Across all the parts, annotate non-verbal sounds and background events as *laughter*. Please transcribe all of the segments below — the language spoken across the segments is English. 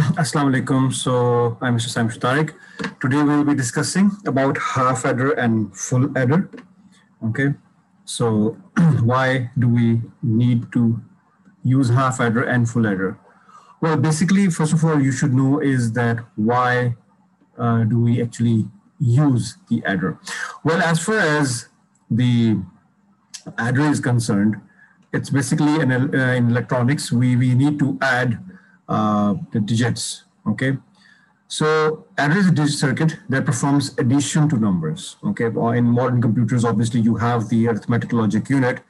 Assalamu alaikum. So I'm Mr. Saem Tariq. Today we'll be discussing about half adder and full adder. Okay. So *clears throat* why do we need to use half adder and full adder? Well, basically, first of all, you should know is that why uh, do we actually use the adder? Well, as far as the adder is concerned, it's basically uh, in electronics, we, we need to add Uh, the digits, okay? So adder is a digit circuit that performs addition to numbers, okay? In modern computers, obviously you have the arithmetic logic unit.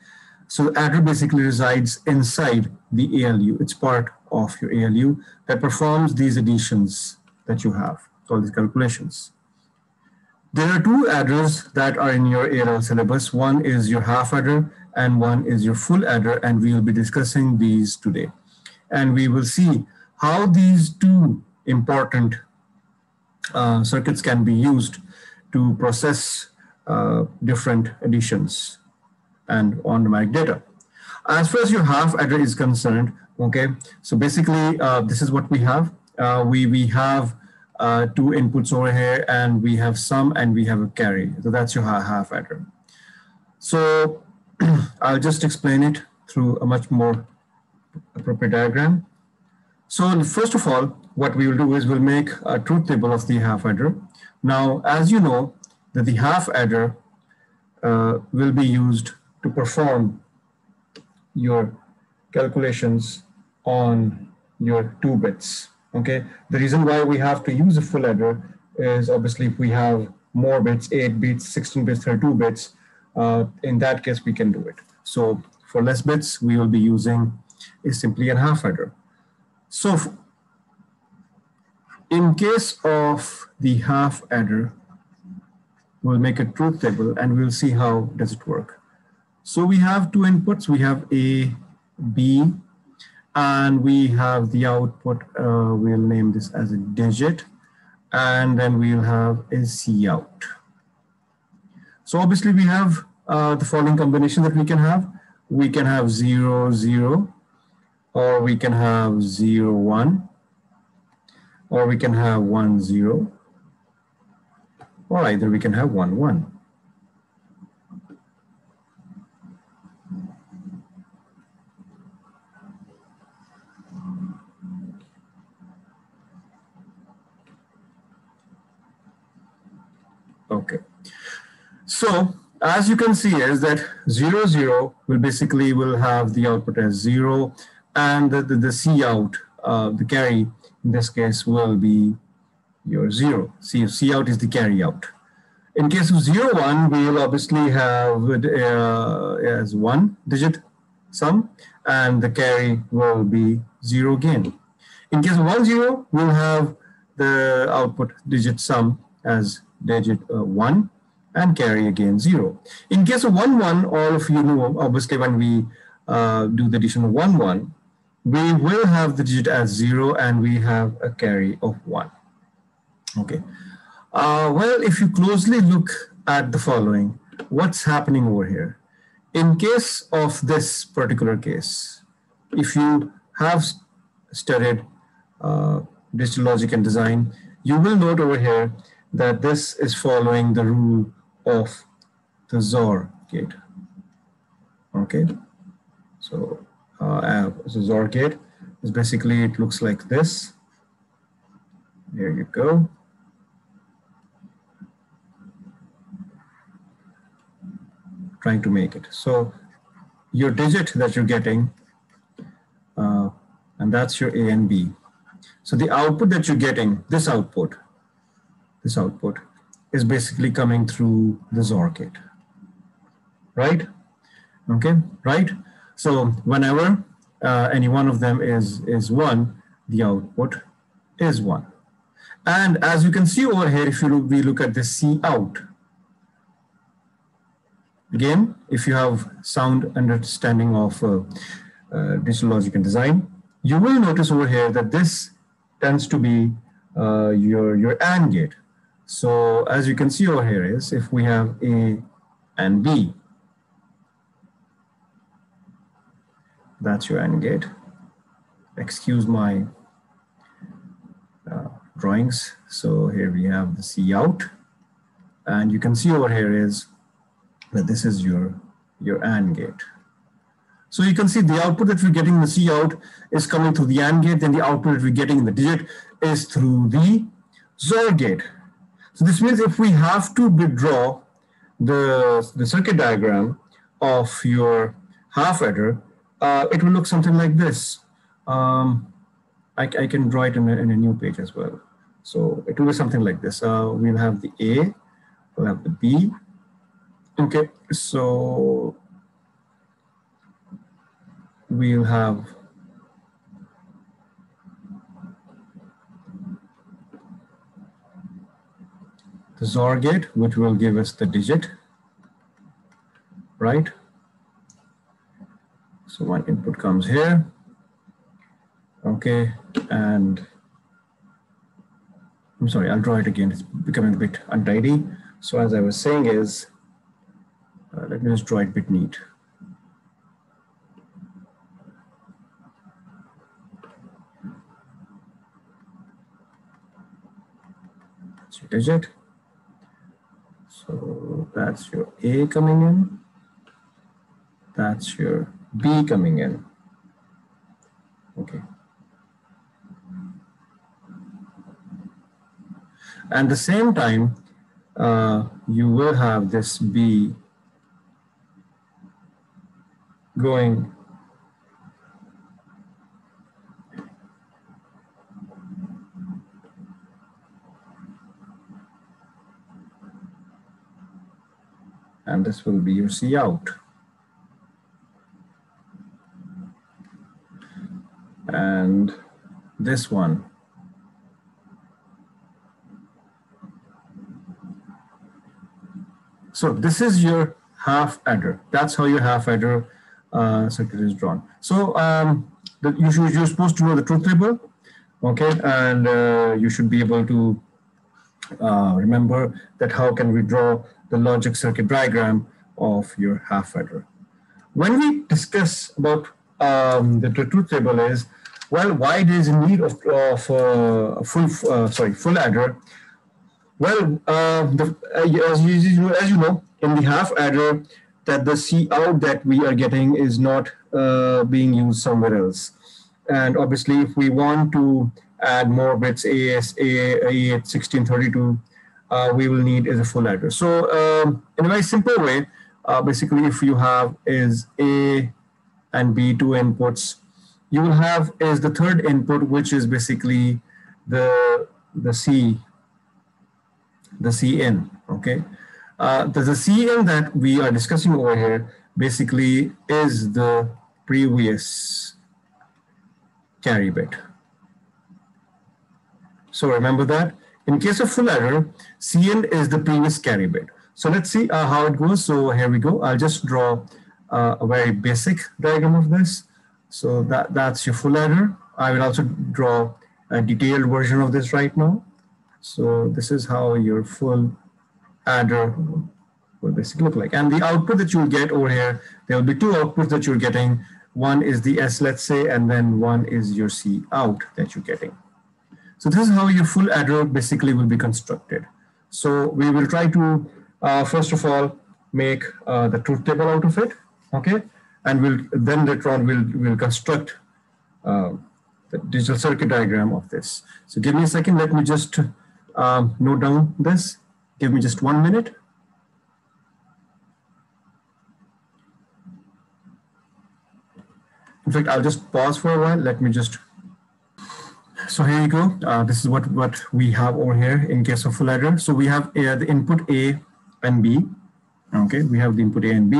So adder basically resides inside the ALU. It's part of your ALU that performs these additions that you have, all these calculations. There are two adders that are in your ALL syllabus. One is your half adder and one is your full adder, and we will be discussing these today. And we will see how these two important uh, circuits can be used to process uh, different additions and on numeric data. As far as your half adder is concerned, okay, so basically uh, this is what we have. Uh, we, we have uh, two inputs over here and we have sum and we have a carry. So that's your half adder. So *clears throat* I'll just explain it through a much more appropriate diagram. So first of all, what we will do is we'll make a truth table of the half adder. Now, as you know, that the half adder uh, will be used to perform your calculations on your two bits. Okay, the reason why we have to use a full adder is obviously if we have more bits, 8 bits, 16 bits, 32 bits, uh, in that case we can do it. So for less bits, we will be using is simply a half adder. So in case of the half adder, we'll make a truth table and we'll see how does it work. So we have two inputs. We have A, B, and we have the output, uh, we'll name this as a digit, and then we'll have a C out. So obviously we have uh, the following combination that we can have. We can have zero, zero, or we can have zero, one, or we can have one, zero, or either we can have one, one. Okay. So as you can see is that zero, zero will basically will have the output as zero and the, the, the C out, uh, the carry in this case will be your zero. See, C out is the carry out. In case of zero, one, we will obviously have uh, as one digit sum and the carry will be zero again. In case of one, zero, we'll have the output digit sum as digit uh, 1 and carry again 0. In case of 1, 1, all of you know, obviously when we uh, do the addition of 1, 1, we will have the digit as 0 and we have a carry of 1. Okay. Uh, well, if you closely look at the following, what's happening over here? In case of this particular case, if you have studied uh, digital logic and design, you will note over here that this is following the rule of the XOR gate. Okay, so, uh, so gate is basically, it looks like this. There you go. Trying to make it. So your digit that you're getting, uh, and that's your A and B. So the output that you're getting, this output, this output is basically coming through the XOR gate, right? Okay, right? So whenever uh, any one of them is, is one, the output is one. And as you can see over here, if you look, we look at the C out, again, if you have sound understanding of uh, uh, digital logic and design, you will notice over here that this tends to be uh, your, your AND gate. So as you can see over here is if we have A and B, that's your AND gate. Excuse my uh, drawings. So here we have the C out and you can see over here is that this is your, your AND gate. So you can see the output that we're getting the C out is coming through the AND gate, then the output that we're getting in the digit is through the XOR gate. So this means if we have to withdraw the, the circuit diagram of your half adder, uh, it will look something like this. Um, I, I, can draw it in a, in a, new page as well. So it will be something like this. Uh, we'll have the A, we'll have the B. Okay, so we'll have the XOR gate, which will give us the digit, right? So one input comes here, okay, and I'm sorry, I'll draw it again. It's becoming a bit untidy. So as I was saying is, uh, let me just draw it a bit neat. digit. So that's your A coming in. That's your B coming in. Okay. And the same time, uh, you will have this B going and this will be your C out. And this one. So this is your half adder. That's how your half adder uh, circuit is drawn. So um, the, you should, you're supposed to know the truth table, okay? And uh, you should be able to uh, remember that how can we draw the logic circuit diagram of your half adder. When we discuss about um, the truth table is, well, why there is a need of, of uh, full, uh, sorry, full adder? Well, uh, the, uh, as, you, as you know, in the half adder, that the C out that we are getting is not uh, being used somewhere else. And obviously, if we want to add more bits, AS, A, A8, 1632, uh, we will need is a full adder. So um, in a very simple way, basically if you have is A and B two inputs, you will have is the third input, which is basically the, the C, the CN, okay? Uh, the, the C in that we are discussing over here basically is the previous carry bit. So remember that. In case of full adder, Cn is the previous carry bit. So let's see uh, how it goes. So here we go. I'll just draw uh, a very basic diagram of this. So that, that's your full adder. I will also draw a detailed version of this right now. So this is how your full adder will basically look like. And the output that you'll get over here, there will be two outputs that you're getting. One is the S, let's say, and then one is your C out that you're getting. So this is how your full adder basically will be constructed. So we will try to, uh, first of all, make uh, the truth table out of it, okay? And we'll then later on we'll, we'll construct uh, the digital circuit diagram of this. So give me a second, let me just um, note down this. Give me just one minute. In fact, I'll just pause for a while. Let me just so here you go. Uh, this is what, what we have over here in case of full adder. So we have uh, the input A and B. Okay, we have the input A and B,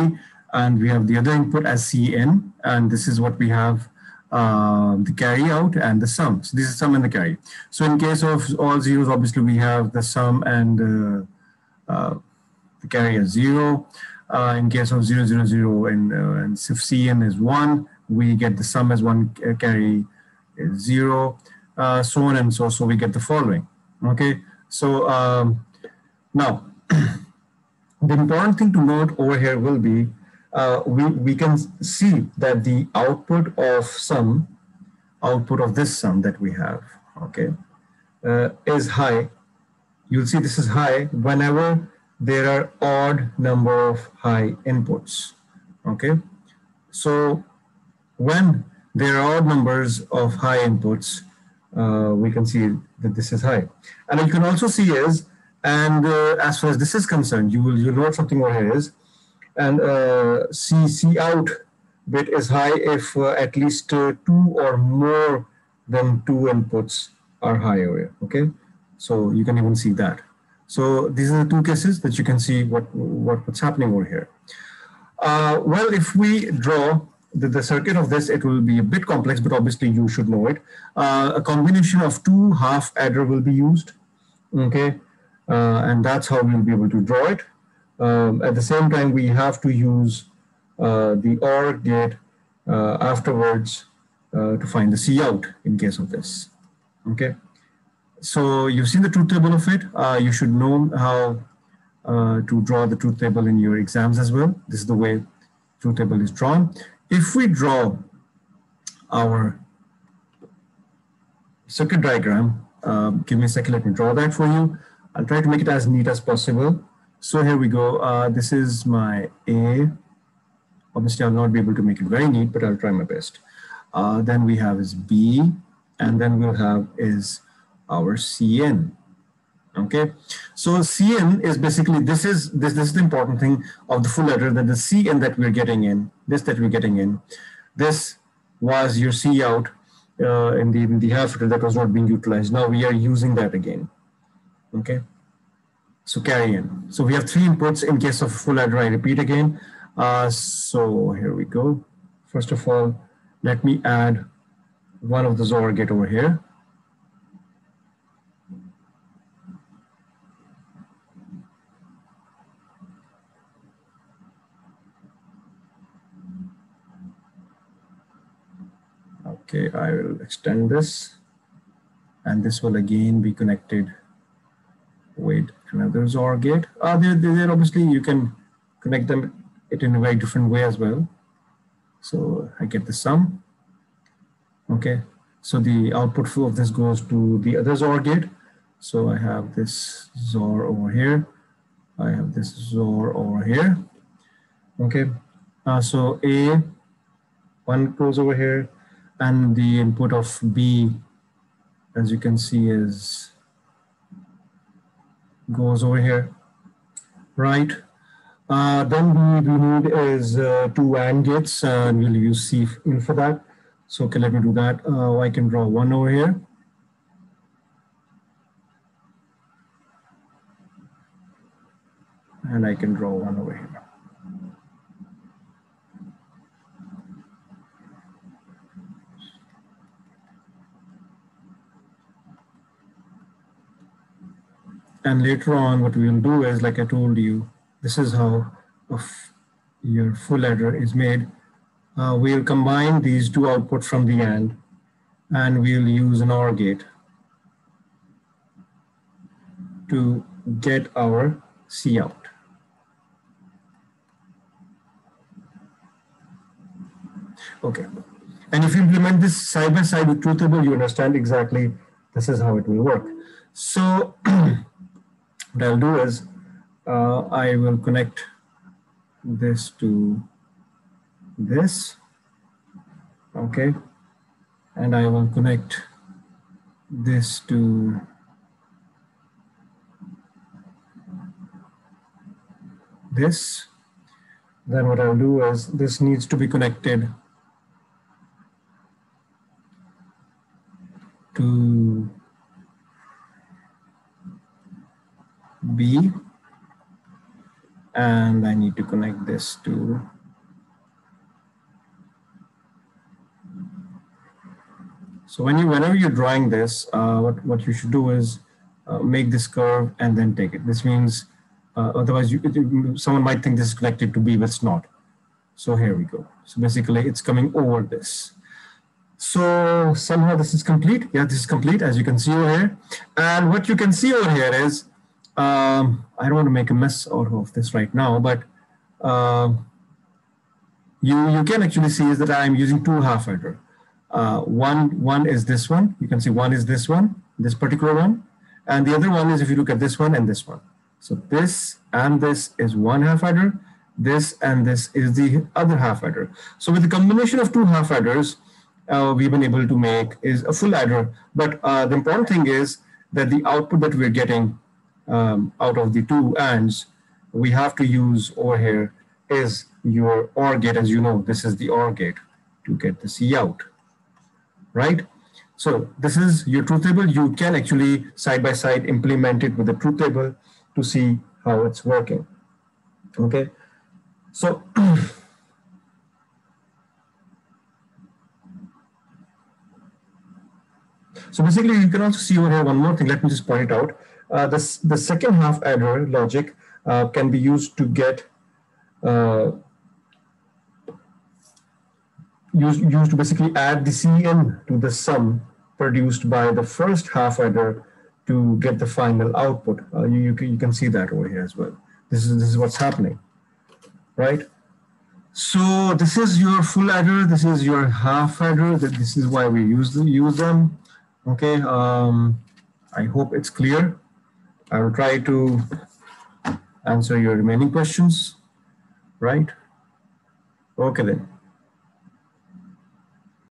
and we have the other input as Cn, and this is what we have uh, the carry out and the sum. So this is sum and the carry. So in case of all zeros, obviously we have the sum and uh, uh, the carry as zero. Uh, in case of zero, zero, zero, and, and if Cn is one, we get the sum as one, carry is zero uh, so on and so so we get the following okay so um, now *clears throat* the important thing to note over here will be uh, we, we can see that the output of sum output of this sum that we have okay uh, is high, you'll see this is high whenever there are odd number of high inputs. Okay, so when there are odd numbers of high inputs, uh, we can see that this is high. And you can also see is, and uh, as far as this is concerned, you will you note something over here is, and uh, C, C out bit is high if uh, at least uh, two or more than two inputs are high over okay? So you can even see that. So these are the two cases that you can see what, what what's happening over here. Uh, well, if we draw the, the, circuit of this, it will be a bit complex, but obviously you should know it. Uh, a combination of two half adder will be used, okay? Uh, and that's how we'll be able to draw it. Um, at the same time, we have to use uh, the OR gate uh, afterwards uh, to find the C out in case of this, okay? So you've seen the truth table of it. you should know how to draw the truth table in your exams as well. This is the way truth table is drawn if we draw our circuit diagram, um, give me a second, let me draw that for you. I'll try to make it as neat as possible. So here we go. Uh, this is my A. Obviously, I'll not be able to make it very neat, but I'll try my best. Uh, then we have is B, and then we'll have is our CN. Okay, so CN is basically this is this this is the important thing of the full adder that the CN that we're getting in this that we're getting in, this was your C out uh, in the in the half that was not being utilized. Now we are using that again. Okay, so carry in. So we have three inputs in case of full adder. I repeat again. Uh, so here we go. First of all, let me add one of the XOR gate over here. Okay, I will extend this and this will again be connected with another XOR gate. Uh, they're, they're obviously you can connect them it in a very different way as well. So I get the sum. Okay, so the output flow of this goes to the other XOR gate. So I have this XOR over here. I have this XOR over here. Okay, uh, so A, one goes over here, and the input of B, as you can see, is goes over here, right? Uh, then we, we need is uh, two AND gates, and we'll use C in for that. So okay, let me do that. Uh, I can draw one over here. And I can draw one over here. And later on, what we will do is, like I told you, this is how your full adder is made. Uh, we'll combine these two outputs from the AND, and we'll use an OR gate to get our C out. Okay. And if you implement this side by side with truth table, you understand exactly this is how it will work. So *clears throat* what I'll do is uh, I will connect this to this, okay, and I will connect this to this. Then what I'll do is this needs to be connected to B and I need to connect this to So when you, whenever you're drawing this, uh, what, what you should do is uh, make this curve and then take it. This means, uh, otherwise you, someone might think this is connected to B, but it's not. So here we go. So basically it's coming over this. So somehow this is complete. Yeah, this is complete as you can see over here. And what you can see over here is um, I don't want to make a mess out of this right now, but uh, you, you can actually see is that I'm using two half adder. Uh, one, one is this one. You can see one is this one, this particular one. And the other one is if you look at this one and this one. So this and this is one half adder, this and this is the other half adder. So with the combination of two half adders, uh, we've been able to make is a full adder. But uh, the important thing is that the output that we're getting um, out of the two ANDs, we have to use over here is your OR gate. As you know, this is the OR gate to get the C out, right? So this is your truth table. You can actually side by side implement it with the truth table to see how it's working. Okay, so *clears throat* so basically you can also see over here one more thing. Let me just point it out. Uh, the second half adder logic uh, can be used to get uh, used, used to basically add the CN to the sum produced by the first half adder to get the final output. Uh, you, you, can, you can see that over here as well. This is, this is what's happening, right? So this is your full adder. This is your half adder. This is why we use. Use them. Okay. Um, I hope it's clear. I will try to answer your remaining questions. Right. Okay then.